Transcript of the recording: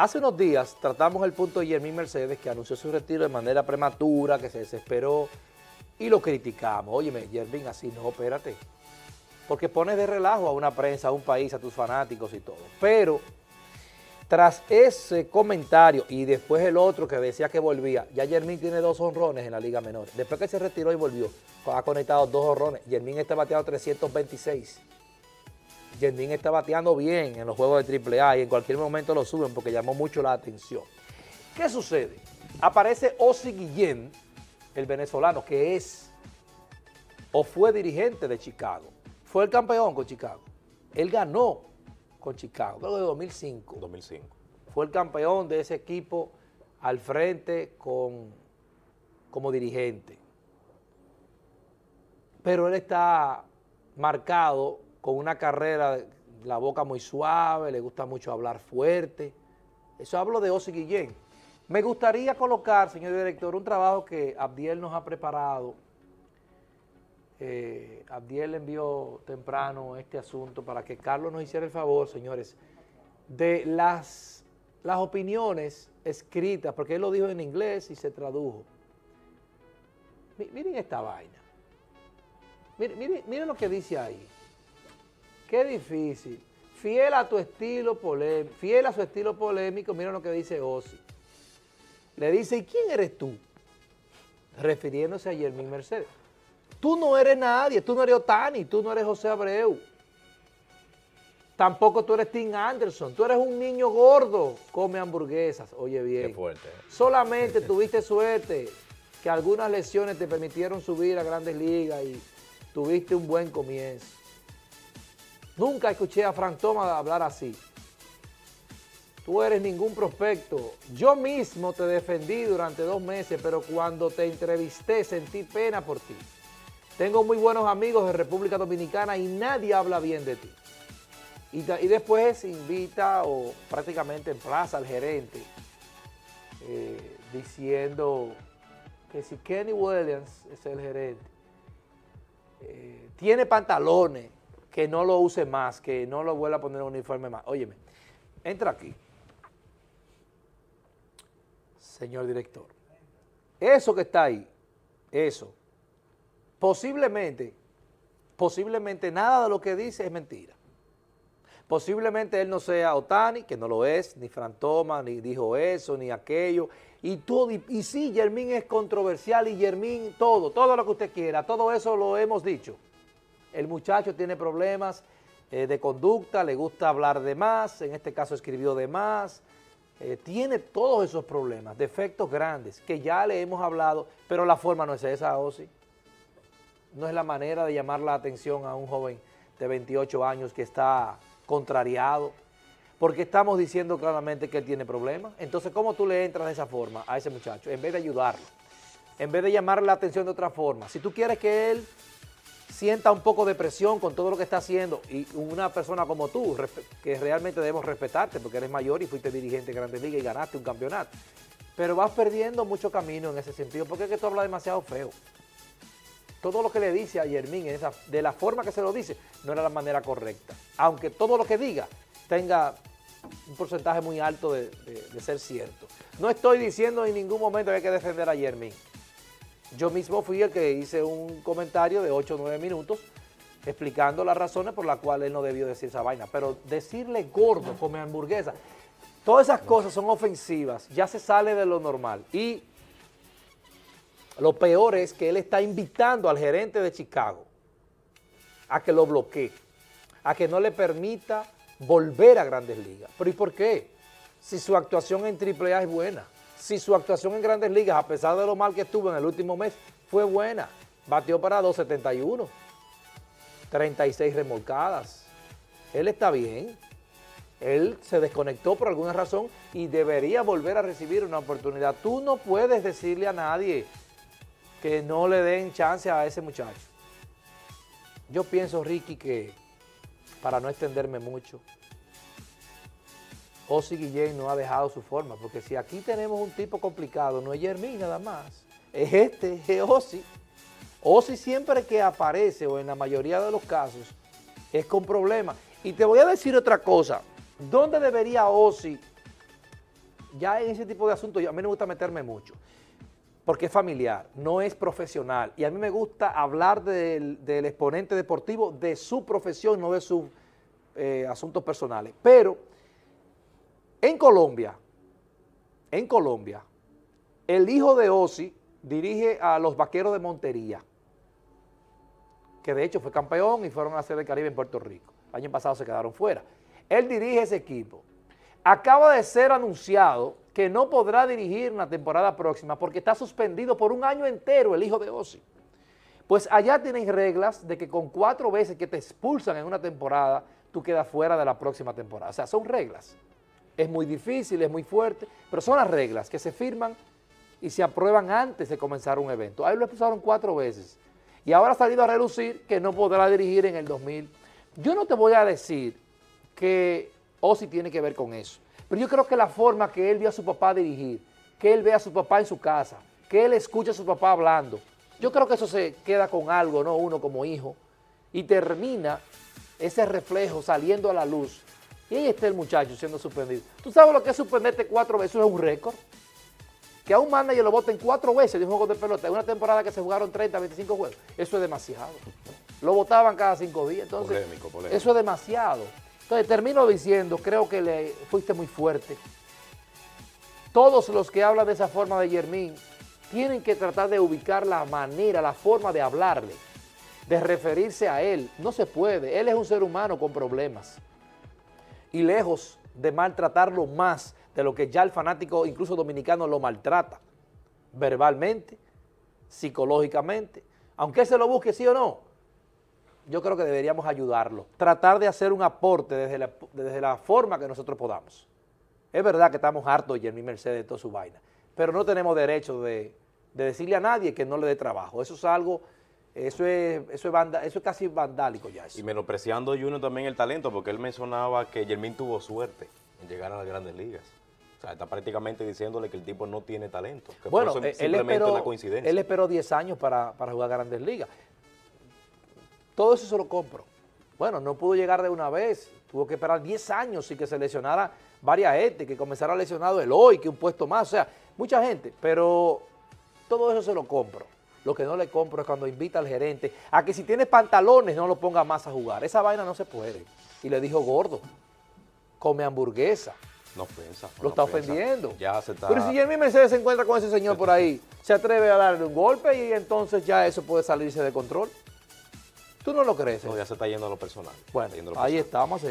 Hace unos días tratamos el punto de Jermín Mercedes, que anunció su retiro de manera prematura, que se desesperó, y lo criticamos. Óyeme, Jermín, así no, espérate. Porque pones de relajo a una prensa, a un país, a tus fanáticos y todo. Pero, tras ese comentario, y después el otro que decía que volvía, ya Jermín tiene dos honrones en la Liga Menor. Después que se retiró y volvió, ha conectado dos honrones. Jermín está bateando 326. Jermín está bateando bien en los juegos de AAA y en cualquier momento lo suben porque llamó mucho la atención. ¿Qué sucede? Aparece Osi Guillén, el venezolano, que es o fue dirigente de Chicago. Fue el campeón con Chicago. Él ganó con Chicago, luego de 2005. 2005. Fue el campeón de ese equipo al frente con, como dirigente. Pero él está marcado con una carrera, la boca muy suave, le gusta mucho hablar fuerte. Eso hablo de Osi Guillén. Me gustaría colocar, señor director, un trabajo que Abdiel nos ha preparado. Eh, Abdiel envió temprano este asunto para que Carlos nos hiciera el favor, señores, de las, las opiniones escritas, porque él lo dijo en inglés y se tradujo. Miren esta vaina. Miren, miren lo que dice ahí. Qué difícil. Fiel a tu estilo polémico, fiel a su estilo polémico, mira lo que dice Osi. Le dice, ¿y quién eres tú? Refiriéndose a Jermín Mercedes. Tú no eres nadie, tú no eres Otani, tú no eres José Abreu. Tampoco tú eres Tim Anderson, tú eres un niño gordo, come hamburguesas, oye bien. Qué fuerte. Solamente tuviste suerte que algunas lesiones te permitieron subir a grandes ligas y tuviste un buen comienzo. Nunca escuché a Frank Thomas hablar así. Tú eres ningún prospecto. Yo mismo te defendí durante dos meses, pero cuando te entrevisté sentí pena por ti. Tengo muy buenos amigos de República Dominicana y nadie habla bien de ti. Y, después invita o prácticamente emplaza al gerente eh, diciendo que si Kenny Williams es el gerente, eh, tiene pantalones, que no lo use más, que no lo vuelva a poner un uniforme más. Óyeme, entra aquí. Señor director, eso que está ahí, eso, posiblemente, posiblemente nada de lo que dice es mentira. Posiblemente él no sea Otani, que no lo es, ni Frantoma, ni dijo eso, ni aquello, y todo, y, y sí, Yermín es controversial, y Yermín, todo, todo lo que usted quiera, todo eso lo hemos dicho. El muchacho tiene problemas eh, de conducta, le gusta hablar de más, en este caso escribió de más, eh, tiene todos esos problemas, defectos grandes, que ya le hemos hablado, pero la forma no es esa, Osi. No es la manera de llamar la atención a un joven de 28 años que está contrariado, porque estamos diciendo claramente que él tiene problemas. Entonces, ¿cómo tú le entras de esa forma a ese muchacho? En vez de ayudarlo, en vez de llamarle la atención de otra forma. Si tú quieres que él sienta un poco de presión con todo lo que está haciendo y una persona como tú, que realmente debemos respetarte porque eres mayor y fuiste dirigente de Grandes Ligas y ganaste un campeonato, pero vas perdiendo mucho camino en ese sentido porque es que tú hablas demasiado feo. Todo lo que le dice a Yermín, de la forma que se lo dice, no era la manera correcta. Aunque todo lo que diga tenga un porcentaje muy alto de, ser cierto. No estoy diciendo en ningún momento que hay que defender a Yermín. Yo mismo fui el que hice un comentario de 8 o 9 minutos explicando las razones por las cuales él no debió decir esa vaina. Pero decirle gordo, come hamburguesa, todas esas cosas son ofensivas, ya se sale de lo normal. Y lo peor es que él está invitando al gerente de Chicago a que lo bloquee, a que no le permita volver a Grandes Ligas. ¿Pero y por qué? Si su actuación en AAA es buena si su actuación en Grandes Ligas, a pesar de lo mal que estuvo en el último mes, fue buena. Batió para 271, 36 remolcadas. Él está bien. Él se desconectó por alguna razón y debería volver a recibir una oportunidad. Tú no puedes decirle a nadie que no le den chance a ese muchacho. Yo pienso, Ricky, que para no extenderme mucho, Osi Guillén no ha dejado su forma, porque si aquí tenemos un tipo complicado, no es Yermín nada más, es este, es Osi. Osi siempre que aparece, o en la mayoría de los casos, es con problemas. Y te voy a decir otra cosa, ¿dónde debería Osi ya en ese tipo de asuntos a mí me gusta meterme mucho, porque es familiar, no es profesional, y a mí me gusta hablar del, del exponente deportivo de su profesión, no de sus eh, asuntos personales. Pero en Colombia, en Colombia, el hijo de Osi dirige a los Vaqueros de Montería, que de hecho fue campeón y fueron a hacer el Caribe en Puerto Rico. El año pasado se quedaron fuera. Él dirige ese equipo. Acaba de ser anunciado que no podrá dirigir la temporada próxima porque está suspendido por un año entero el hijo de Osi. Pues allá tienen reglas de que con cuatro veces que te expulsan en una temporada, tú quedas fuera de la próxima temporada. O sea, son reglas. Es muy difícil, es muy fuerte, pero son las reglas que se firman y se aprueban antes de comenzar un evento. Ahí lo expulsaron cuatro veces. Y ahora ha salido a relucir que no podrá dirigir en el 2000. Yo no te voy a decir que Osi tiene que ver con eso, pero yo creo que la forma que él vio a su papá dirigir, que él ve a su papá en su casa, que él escucha a su papá hablando, yo creo que eso se queda con algo, ¿no? Uno como hijo, y termina ese reflejo saliendo a la luz. Y ahí está el muchacho siendo suspendido. ¿Tú sabes lo que es suspenderte cuatro veces? Eso es un récord. Que a un manager lo voten cuatro veces de un juego de pelota en una temporada que se jugaron 30, 25 juegos. Eso es demasiado. Lo votaban cada cinco días. Entonces, polémico, polémico. eso es demasiado. Entonces, termino diciendo, creo que le fuiste muy fuerte. Todos los que hablan de esa forma de Yermín tienen que tratar de ubicar la manera, la forma de hablarle de referirse a él. No se puede. Él es un ser humano con problemas. Y lejos de maltratarlo más de lo que ya el fanático, incluso dominicano, lo maltrata. Verbalmente, psicológicamente. Aunque se lo busque sí o no, yo creo que deberíamos ayudarlo. Tratar de hacer un aporte desde la, desde la forma que nosotros podamos. Es verdad que estamos hartos Jeremy Mercedes de toda su vaina, pero no tenemos derecho de, de decirle a nadie que no le dé trabajo. Eso es algo eso es, eso es, eso es casi vandálico ya. Y menospreciando Junior también el talento, porque él mencionaba que Jermín tuvo suerte en llegar a las grandes ligas. O sea, está prácticamente diciéndole que el tipo no tiene talento. Que bueno, él simplemente esperó, una coincidencia. Él esperó 10 años para, jugar a grandes ligas. Todo eso se lo compro. Bueno, no pudo llegar de una vez, tuvo que esperar 10 años y que se lesionara varias gente, que comenzara lesionado el hoy, que un puesto más, o sea, mucha gente, pero todo eso se lo compro. Lo que no le compro es cuando invita al gerente a que si tiene pantalones no lo ponga más a jugar. Esa vaina no se puede. Y le dijo gordo, come hamburguesa. No ofensa. Lo está ofendiendo. Ya se está... Pero si Jeremy Mercedes se encuentra con ese señor por ahí, se atreve a darle un golpe y entonces ya eso puede salirse de control. ¿Tú no lo crees? No, ya se está yendo a lo personal. Bueno, ahí estamos a seguir.